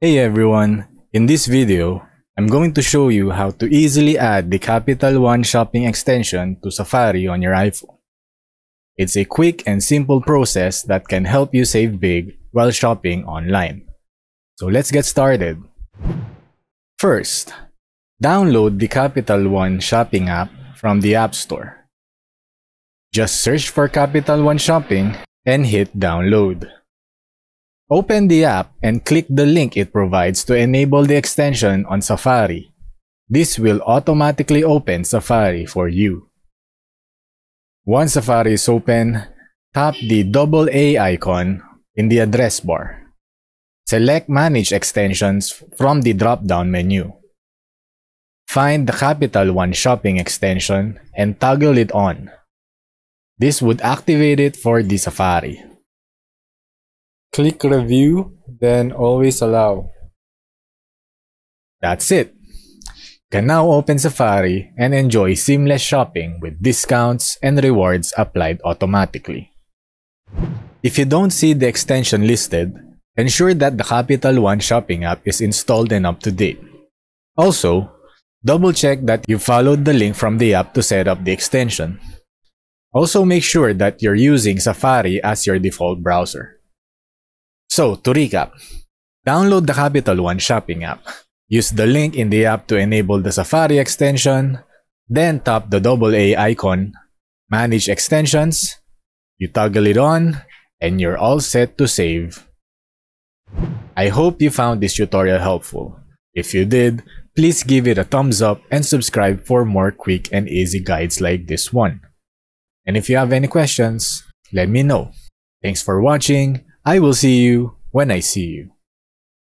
Hey everyone! In this video, I'm going to show you how to easily add the Capital One shopping extension to Safari on your iPhone. It's a quick and simple process that can help you save big while shopping online. So let's get started. First, download the Capital One shopping app from the App Store. Just search for Capital One Shopping and hit download. Open the app and click the link it provides to enable the extension on Safari. This will automatically open Safari for you. Once Safari is open, tap the double A icon in the address bar. Select Manage Extensions from the drop-down menu. Find the Capital One Shopping extension and toggle it on. This would activate it for the Safari. Click Review, then Always Allow. That's it. You can now open Safari and enjoy seamless shopping with discounts and rewards applied automatically. If you don't see the extension listed, ensure that the Capital One shopping app is installed and up to date. Also, double check that you followed the link from the app to set up the extension. Also make sure that you're using Safari as your default browser. So, to recap, download the Capital One shopping app. Use the link in the app to enable the Safari extension, then tap the double A icon, manage extensions, you toggle it on, and you're all set to save. I hope you found this tutorial helpful. If you did, please give it a thumbs up and subscribe for more quick and easy guides like this one. And if you have any questions, let me know. Thanks for watching. I will see you when I see you.